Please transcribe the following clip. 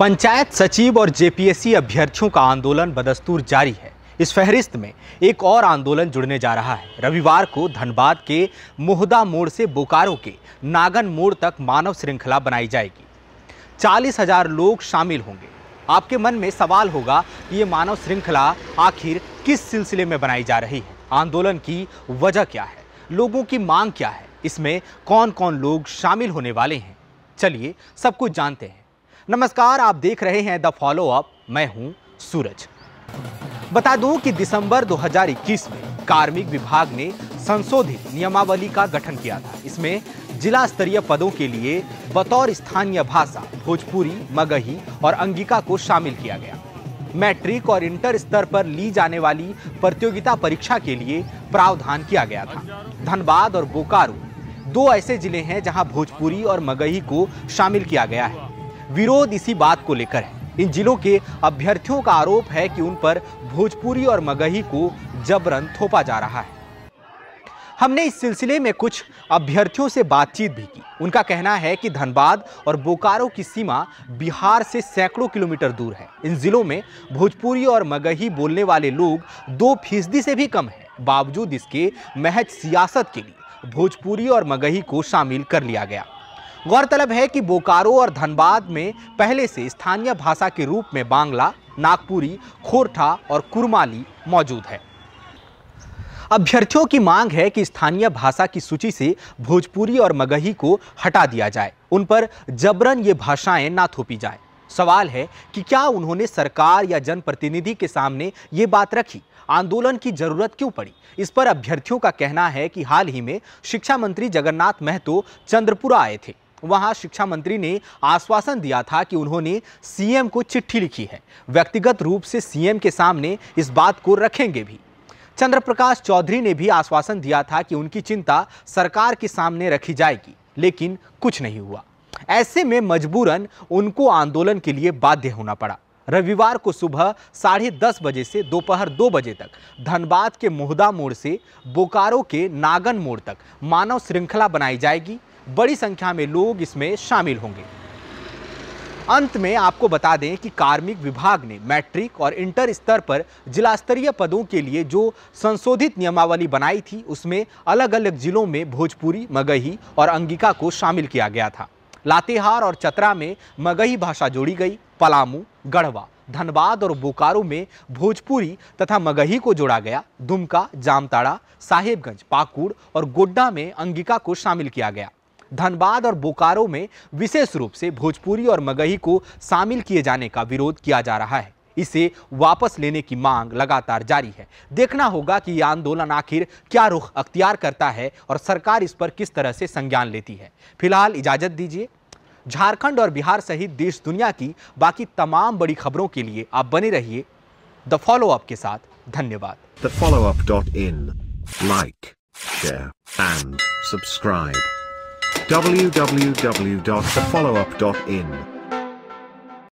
पंचायत सचिव और जेपीएससी अभ्यर्थियों का आंदोलन बदस्तूर जारी है। इस फहरिस्त में एक और आंदोलन जुड़ने जा रहा है। रविवार को धनबाद के मोहदा मोड़ से बोकारो के नागन मोड़ तक मानव श्रृंखला बनाई जाएगी। चालीस हज़ार लोग शामिल होंगे। आपके मन में सवाल होगा कि ये मानव श्रृंखला आखिर किस सिलसिले में बनाई जा रही है? आंदोलन की वजह क्या है? लोगों की मांग क्या है? इसमें कौन कौन लोग शामिल होने वाले हैं? चलिए, सब कुछ जानते हैं। नमस्कार, आप देख रहे हैं द फॉलो अप मैं हूँ सूरज। बता दूँ कि दिसंबर 2021 में कार्मिक विभाग ने संशोधित नियमावली का गठन किया था। इसमें जिला स्तरीय पदों के लिए बतौर स्थानीय भाषा, भोजपुरी, मगही और अंगिका को शामिल किया गया। मैट्रिक और इंटर स्तर पर ली जाने वाली प्रतियोगिता परीक्षा के लिए प्रावधान किया गया था। धनबाद और बोकारो दो ऐसे ज़िले हैं जहाँ भोजपुरी और मगही को शामिल किया गया है। विरोध इसी बात को लेकर है। इन जिलों के अभ्यर्थियों का आरोप है कि उन पर भोजपुरी और मगही को जबरन थोपा जा रहा है। हमने इस सिलसिले में कुछ अभ्यर्थियों से बातचीत भी की। उनका कहना है कि धनबाद और बोकारो की सीमा बिहार से सैकड़ों किलोमीटर दूर है। इन जिलों में भोजपुरी और मगही बोलने वाले लोग दो फ़ीसदी से भी कम है। बावजूद इसके महज सियासत के लिए भोजपुरी और मगही को शामिल कर लिया गया। गौरतलब है कि बोकारो और धनबाद में पहले से स्थानीय भाषा के रूप में बांग्ला, नागपुरी, खोरठा और कुरमाली मौजूद है। अभ्यर्थियों की मांग है कि स्थानीय भाषा की सूची से भोजपुरी और मगही को हटा दिया जाए। उन पर जबरन ये भाषाएँ ना थोपी जाए। सवाल है कि क्या उन्होंने सरकार या जनप्रतिनिधि के सामने ये बात रखी? आंदोलन की ज़रूरत क्यों पड़ी? इस पर अभ्यर्थियों का कहना है कि हाल ही में शिक्षा मंत्री जगन्नाथ महतो चंद्रपुरा आए थे। वहाँ शिक्षा मंत्री ने आश्वासन दिया था कि उन्होंने सीएम को चिट्ठी लिखी है। व्यक्तिगत रूप से सीएम के सामने इस बात को रखेंगे भी। चंद्रप्रकाश चौधरी ने भी आश्वासन दिया था कि उनकी चिंता सरकार के सामने रखी जाएगी, लेकिन कुछ नहीं हुआ। ऐसे में मजबूरन उनको आंदोलन के लिए बाध्य होना पड़ा। रविवार को सुबह साढ़े दस बजे से दोपहर दो बजे तक धनबाद के मोहदा मोड़ से बोकारो के नागन मोड़ तक मानव श्रृंखला बनाई जाएगी। बड़ी संख्या में लोग इसमें शामिल होंगे। अंत में आपको बता दें कि कार्मिक विभाग ने मैट्रिक और इंटर स्तर पर जिला स्तरीय पदों के लिए जो संशोधित नियमावली बनाई थी, उसमें अलग अलग जिलों में भोजपुरी, मगही और अंगिका को शामिल किया गया था। लातेहार और चतरा में मगही भाषा जोड़ी गई, पलामू, गढ़वा, धनबाद और बोकारो में भोजपुरी तथा मगही को जोड़ा गया, दुमका, जामताड़ा, साहेबगंज, पाकुड़ और गोड्डा में अंगिका को शामिल किया गया। धनबाद और बोकारो में विशेष रूप से भोजपुरी और मगही को शामिल किए जाने का विरोध किया जा रहा है। इसे वापस लेने की मांग लगातार जारी है। देखना होगा कि यह आंदोलन आखिर क्या रुख अख्तियार करता है और सरकार इस पर किस तरह से संज्ञान लेती है। फ़िलहाल इजाज़त दीजिए। झारखंड और बिहार सहित देश दुनिया की बाकी तमाम बड़ी खबरों के लिए आप बने रहिए। द फॉलो अप के साथ धन्यवाद। Thefollowup.in. Like, share, and subscribe. www.thefollowup.in